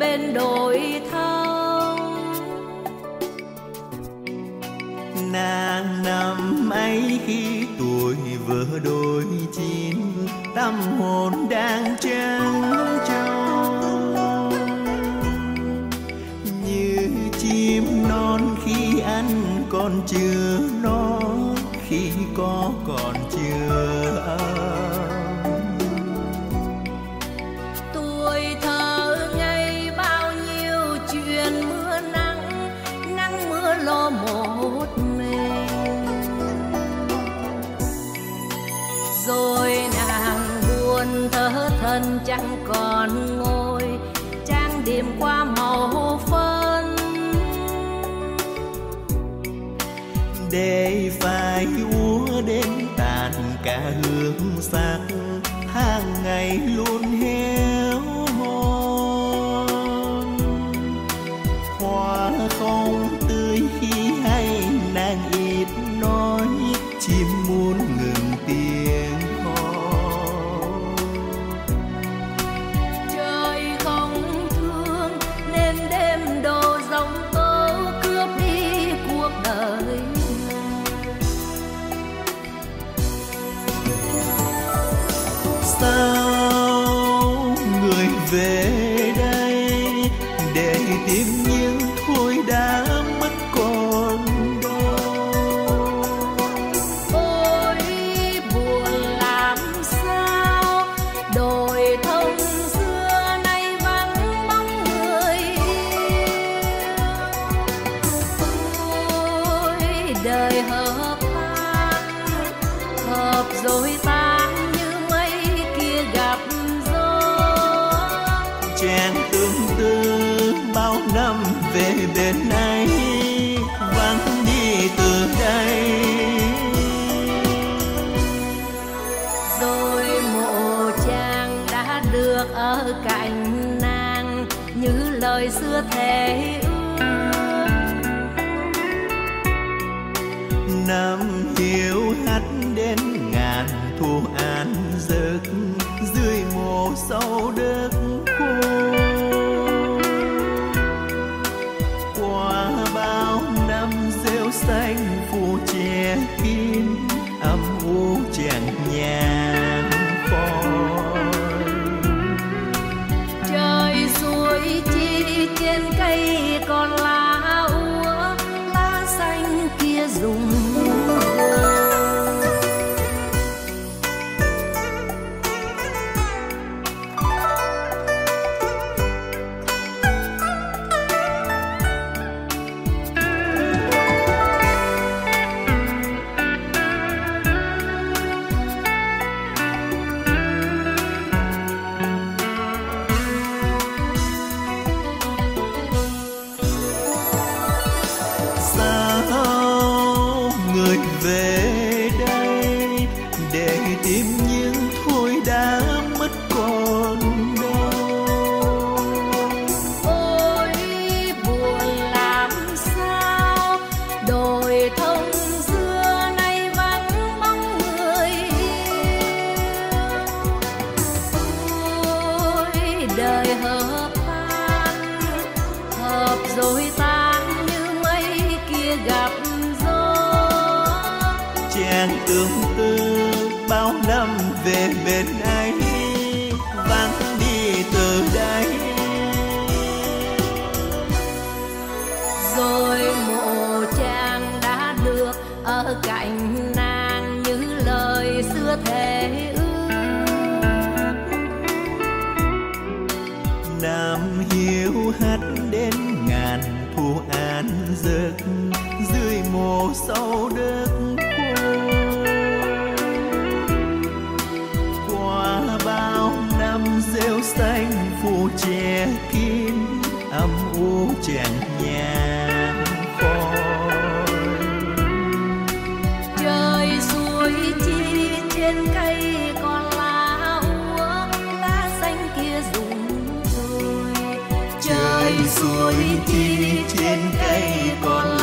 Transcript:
bên đồi thông nàng năm ấy khi tuổi vừa đôi chín, tâm hồn đang trắng trong như chim non khi ăn còn chưa no, khi có còn chưa ấm. Một mình. Rồi nàng buồn thở thân chẳng còn ngồi, trang điểm qua màu phân để phải úa đến tàn cả hương sắc, hàng ngày luôn hết tìm những ấy vắng đi từ đây. Rồi mộ chàng đã được ở cạnh nàng như lời xưa thề ước năm hiếu hắt đến ngàn thu an giấc dưới mồ sâu đất kim âm u chàng người về đây để tìm những thôi đã mất còn đâu. Ôi, buồn làm sao? Đồi thông xưa nay vắng bóng người yêu. Ôi, đời hợp tan hợp rồi tan về bên ấy vắng đi từ đây. Rồi mộ chàng đã được ở cạnh nàng như lời xưa thề ước. Nam hiếu hắt đến ngàn thu an giấc dưới mồ sâu xanh phủ che kín âm u chàng nhàn khói trời suối chi trên cây còn lá úa lá xanh kia rụng rồi. Trời suối chi trên cây còn